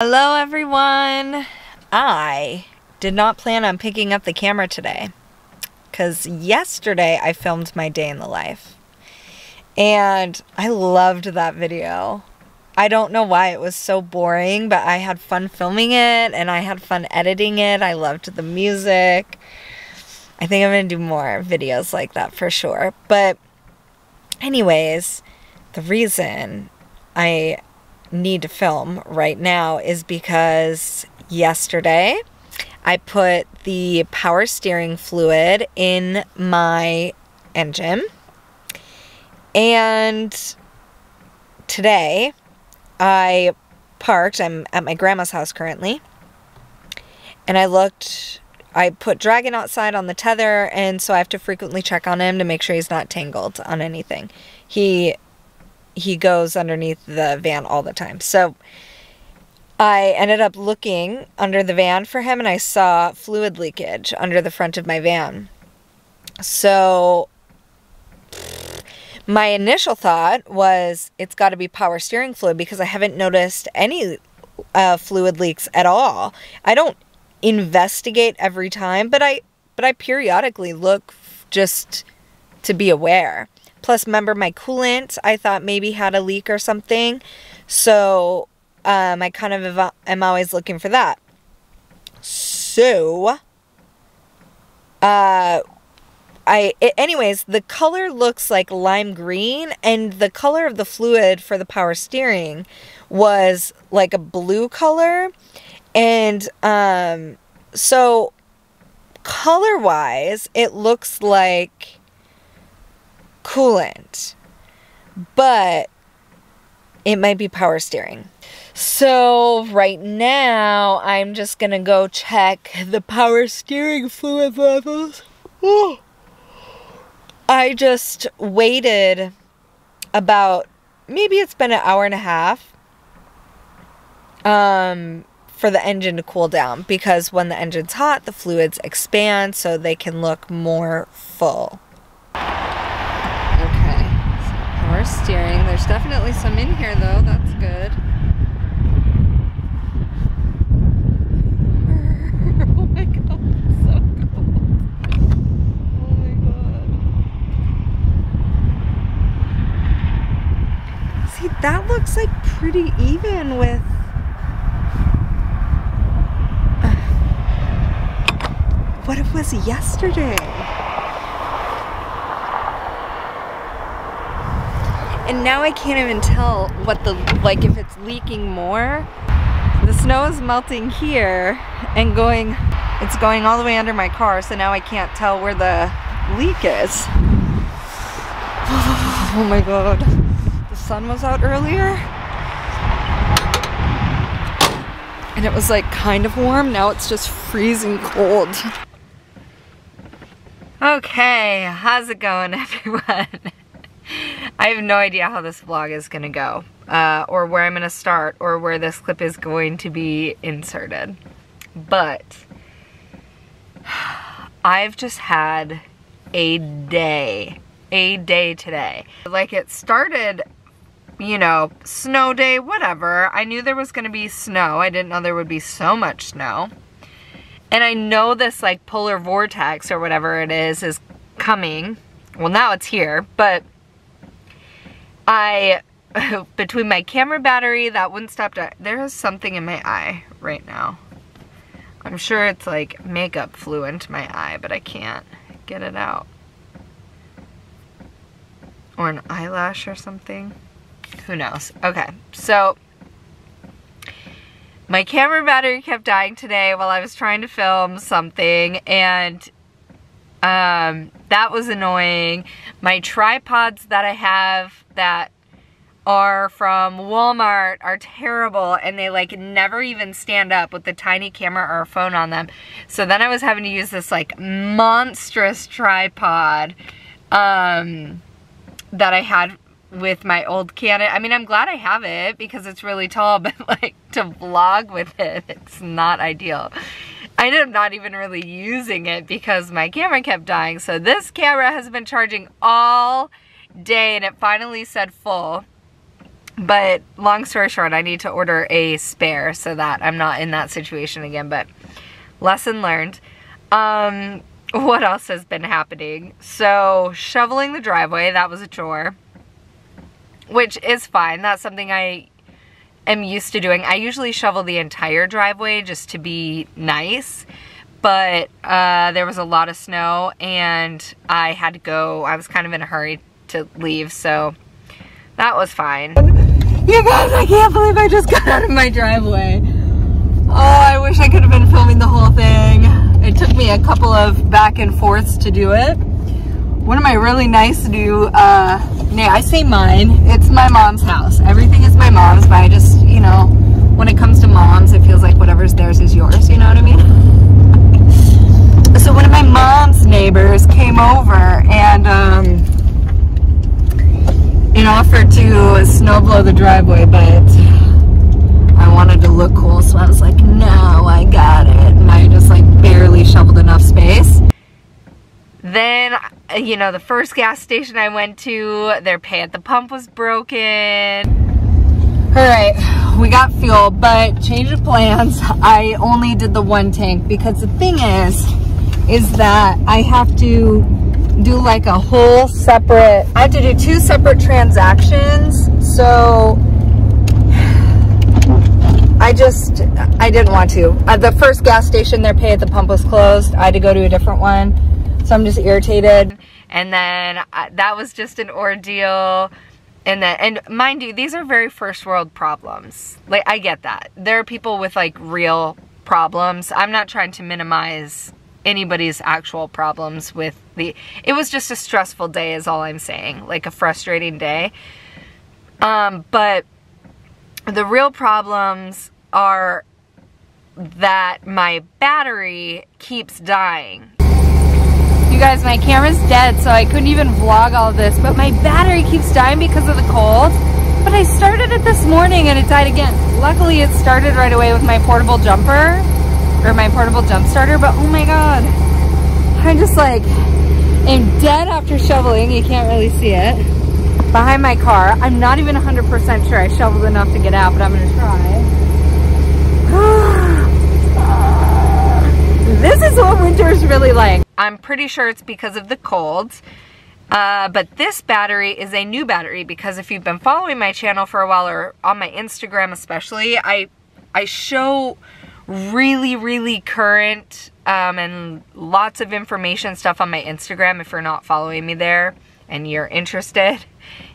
Hello everyone! I did not plan on picking up the camera today because yesterday I filmed my day in the life and I loved that video. I don't know why it was so boring, but I had fun filming it and I had fun editing it. I loved the music. I think I'm going to do more videos like that for sure. But anyways, the reason I need to film right now is because yesterday I put the power steering fluid in my engine. And today I parked, I'm at my grandma's house currently, and I looked, I put Dragon outside on the tether, and so I have to frequently check on him to make sure he's not tangled on anything. He he goes underneath the van all the time. So I ended up looking under the van for him and I saw fluid leakage under the front of my van. So my initial thought was it's got to be power steering fluid because I haven't noticed any uh, fluid leaks at all. I don't investigate every time, but I but I periodically look just to be aware. Plus, remember my coolant, I thought maybe had a leak or something. So, um, I kind of am always looking for that. So, uh, I, it, anyways, the color looks like lime green, and the color of the fluid for the power steering was like a blue color. And, um, so color wise, it looks like coolant, but it might be power steering. So right now, I'm just gonna go check the power steering fluid levels. Oh. I just waited about, maybe it's been an hour and a half um, for the engine to cool down because when the engine's hot, the fluids expand so they can look more full. Power steering. There's definitely some in here though. That's good. oh. Oh. See, that looks like pretty even with what it was yesterday. And now I can't even tell what the, like if it's leaking more. The snow is melting here and going, it's going all the way under my car. So now I can't tell where the leak is. Oh my God. The sun was out earlier. And it was like kind of warm. Now it's just freezing cold. Okay, how's it going everyone? I have no idea how this vlog is gonna go, uh, or where I'm gonna start, or where this clip is going to be inserted. But, I've just had a day, a day today. Like it started, you know, snow day, whatever. I knew there was gonna be snow. I didn't know there would be so much snow. And I know this like polar vortex or whatever it is is coming. Well, now it's here, but I, between my camera battery, that wouldn't stop, there is something in my eye right now. I'm sure it's like makeup flew into my eye, but I can't get it out. Or an eyelash or something. Who knows? Okay, so my camera battery kept dying today while I was trying to film something and um, that was annoying. My tripods that I have that are from Walmart are terrible and they like never even stand up with the tiny camera or phone on them. So then I was having to use this like monstrous tripod um, that I had with my old Canon. I mean, I'm glad I have it because it's really tall, but like to vlog with it, it's not ideal. I ended up not even really using it because my camera kept dying. So this camera has been charging all day and it finally said full. But long story short, I need to order a spare so that I'm not in that situation again. But lesson learned. Um, what else has been happening? So shoveling the driveway, that was a chore. Which is fine. That's something I am used to doing. I usually shovel the entire driveway just to be nice. But uh, there was a lot of snow and I had to go. I was kind of in a hurry to leave. So that was fine. You guys, I can't believe I just got out of my driveway. Oh, I wish I could have been filming the whole thing. It took me a couple of back and forths to do it. One of my really nice new, uh, nah, I say mine, it's my mom's house. Everything is my mom's, but I just, you know, when it comes to moms, it feels like whatever's theirs is yours, you know what I mean? so one of my mom's neighbors came over and, um, and offered to snow blow the driveway, but I wanted to look cool, so I was like, no, I got it. And I just like barely shoveled enough space. Then, Uh, you know, the first gas station I went to, their pay at the pump was broken. All right, we got fuel, but change of plans. I only did the one tank because the thing is, is that I have to do like a whole separate, I have to do two separate transactions. So I just, I didn't want to. At the first gas station, their pay at the pump was closed. I had to go to a different one. So I'm just irritated. And then uh, that was just an ordeal. And then, and mind you, these are very first world problems. Like, I get that. There are people with like real problems. I'm not trying to minimize anybody's actual problems with the it was just a stressful day is all I'm saying like a frustrating day um but the real problems are that my battery keeps dying you guys my camera's dead so I couldn't even vlog all this but my battery keeps dying because of the cold but I started it this morning and it died again luckily it started right away with my portable jumper or my portable jump starter, but oh my god. I'm just like, am dead after shoveling. You can't really see it. Behind my car. I'm not even 100% sure I shoveled enough to get out, but I'm gonna try. this is what winter's really like. I'm pretty sure it's because of the cold. Uh, but this battery is a new battery because if you've been following my channel for a while or on my Instagram especially, I I show really, really current um, and lots of information stuff on my Instagram if you're not following me there and you're interested.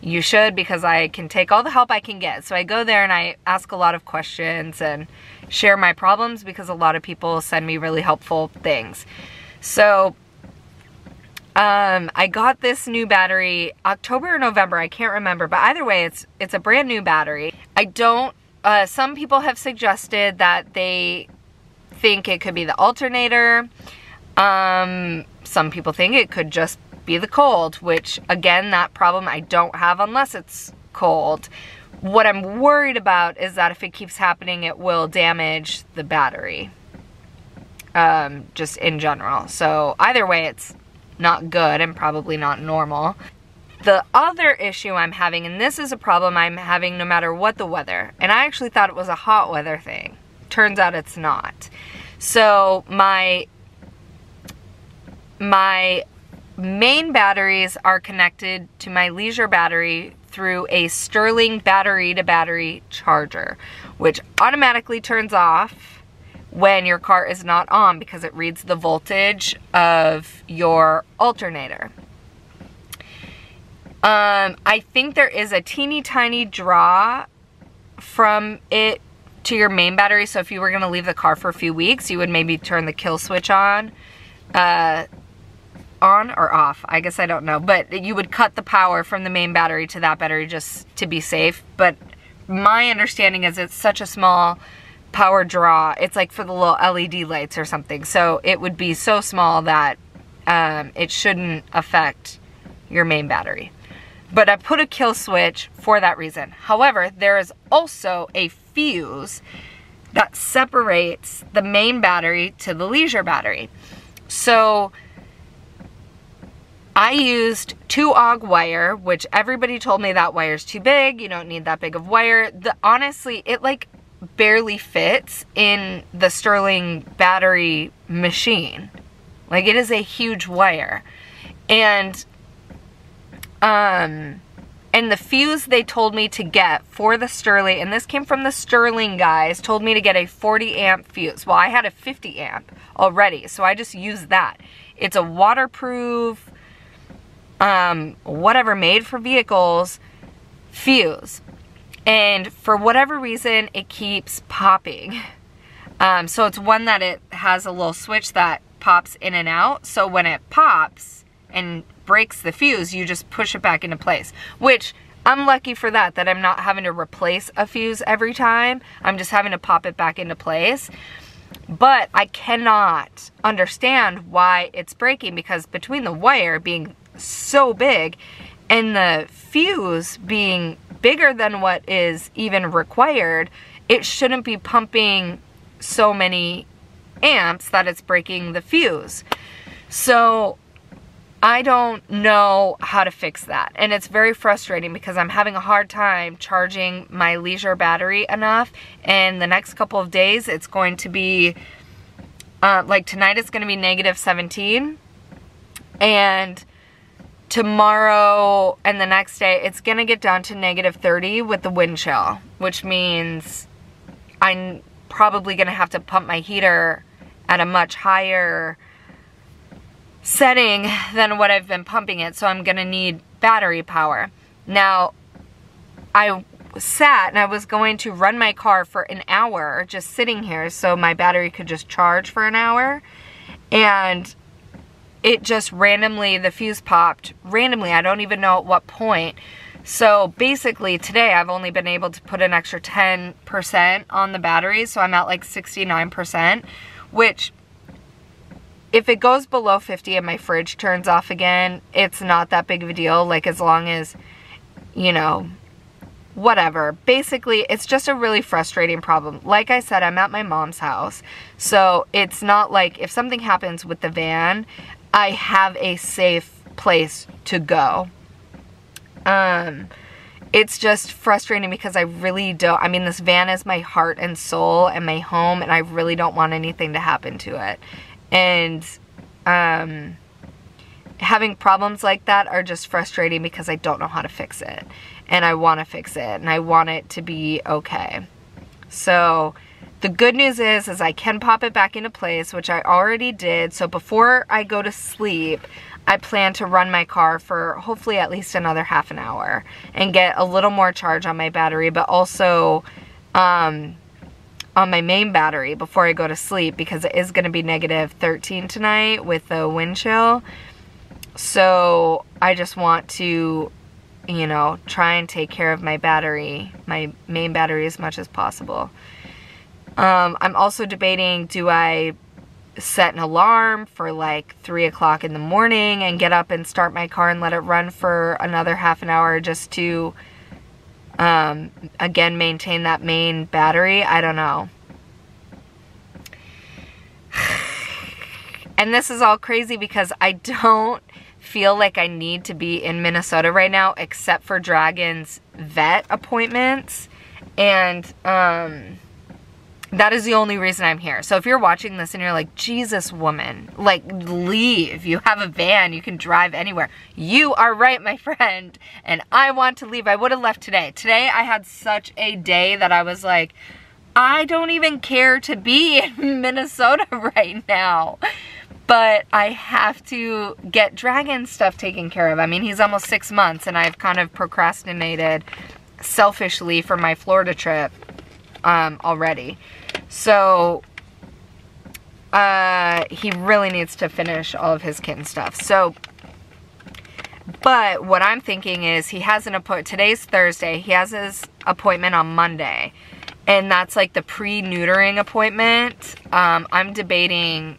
You should because I can take all the help I can get. So I go there and I ask a lot of questions and share my problems because a lot of people send me really helpful things. So um, I got this new battery October or November, I can't remember, but either way, it's it's a brand new battery. I don't uh, some people have suggested that they think it could be the alternator. Um, some people think it could just be the cold, which again, that problem I don't have unless it's cold. What I'm worried about is that if it keeps happening, it will damage the battery. Um, just in general. So either way, it's not good and probably not normal. The other issue I'm having, and this is a problem I'm having no matter what the weather, and I actually thought it was a hot weather thing. Turns out it's not. So my my main batteries are connected to my leisure battery through a Sterling battery to battery charger, which automatically turns off when your car is not on because it reads the voltage of your alternator. Um, I think there is a teeny tiny draw from it to your main battery. So if you were going to leave the car for a few weeks, you would maybe turn the kill switch on. Uh, on or off. I guess I don't know. But you would cut the power from the main battery to that battery just to be safe. But my understanding is it's such a small power draw. It's like for the little LED lights or something. So it would be so small that um, it shouldn't affect your main battery but I put a kill switch for that reason. However, there is also a fuse that separates the main battery to the leisure battery. So I used two AUG wire, which everybody told me that wire's too big. You don't need that big of wire. The honestly, it like barely fits in the Sterling battery machine. Like it is a huge wire. And um and the fuse they told me to get for the Sterling, and this came from the Sterling guys, told me to get a 40 amp fuse. Well, I had a 50 amp already, so I just used that. It's a waterproof, um, whatever, made for vehicles fuse. And for whatever reason, it keeps popping. Um, so it's one that it has a little switch that pops in and out. So when it pops and breaks the fuse, you just push it back into place, which I'm lucky for that, that I'm not having to replace a fuse every time. I'm just having to pop it back into place. But I cannot understand why it's breaking because between the wire being so big and the fuse being bigger than what is even required, it shouldn't be pumping so many amps that it's breaking the fuse. So I don't know how to fix that. And it's very frustrating because I'm having a hard time charging my leisure battery enough. And the next couple of days, it's going to be, uh, like tonight it's going to be negative 17. And tomorrow and the next day, it's going to get down to negative 30 with the wind chill. Which means I'm probably going to have to pump my heater at a much higher setting than what I've been pumping it, so I'm gonna need battery power. Now, I sat and I was going to run my car for an hour just sitting here so my battery could just charge for an hour and it just randomly the fuse popped randomly I don't even know at what point so basically today I've only been able to put an extra 10% on the battery so I'm at like 69% which if it goes below 50 and my fridge turns off again, it's not that big of a deal. Like as long as, you know, whatever. Basically, it's just a really frustrating problem. Like I said, I'm at my mom's house. So it's not like if something happens with the van, I have a safe place to go. Um, it's just frustrating because I really don't, I mean, this van is my heart and soul and my home and I really don't want anything to happen to it and um, having problems like that are just frustrating because I don't know how to fix it and I want to fix it and I want it to be okay. So the good news is, is I can pop it back into place, which I already did. So before I go to sleep, I plan to run my car for hopefully at least another half an hour and get a little more charge on my battery, but also um, on my main battery before I go to sleep because it is going to be negative 13 tonight with the wind chill. So I just want to, you know, try and take care of my battery, my main battery as much as possible. Um, I'm also debating, do I set an alarm for like 3 o'clock in the morning and get up and start my car and let it run for another half an hour just to um, again, maintain that main battery. I don't know. And this is all crazy because I don't feel like I need to be in Minnesota right now except for Dragon's vet appointments. And um, that is the only reason I'm here. So if you're watching this and you're like, Jesus, woman, like, leave. You have a van. You can drive anywhere. You are right, my friend. And I want to leave. I would have left today. Today, I had such a day that I was like, I don't even care to be in Minnesota right now. But I have to get Dragon stuff taken care of. I mean, he's almost six months and I've kind of procrastinated selfishly for my Florida trip um, already. So uh, he really needs to finish all of his kitten stuff. So, but what I'm thinking is he has an appointment, today's Thursday, he has his appointment on Monday. And that's like the pre-neutering appointment. Um, I'm debating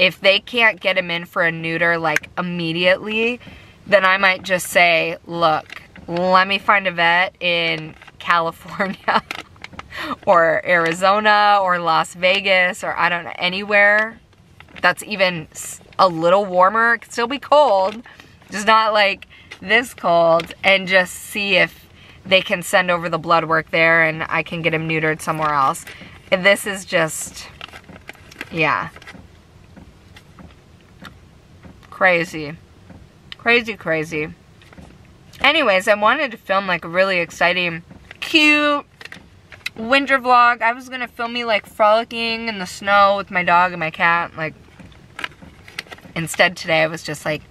if they can't get him in for a neuter like immediately, then I might just say, look, let me find a vet in California or Arizona or Las Vegas or I don't know, anywhere that's even a little warmer. It could still be cold. Just not like this cold and just see if they can send over the blood work there and I can get him neutered somewhere else. And This is just, yeah. Crazy. Crazy, crazy. Anyways, I wanted to film like a really exciting, cute winter vlog. I was gonna film me like frolicking in the snow with my dog and my cat. Like, instead today I was just like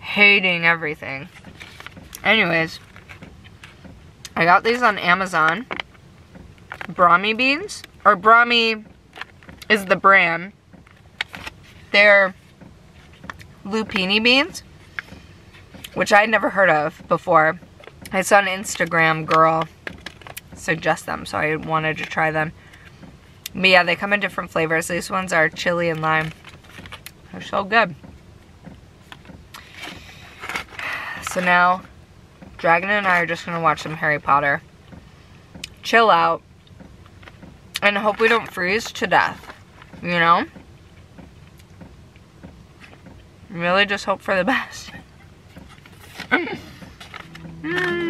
hating everything. Anyways, I got these on Amazon. Brami beans, or Brami is the brand. They're lupini beans, which I'd never heard of before. I saw an Instagram girl suggest them, so I wanted to try them. But yeah, they come in different flavors. These ones are chili and lime. They're so good. So now, Dragon and I are just going to watch some Harry Potter. Chill out. And hope we don't freeze to death. You know? Really just hope for the best. mm.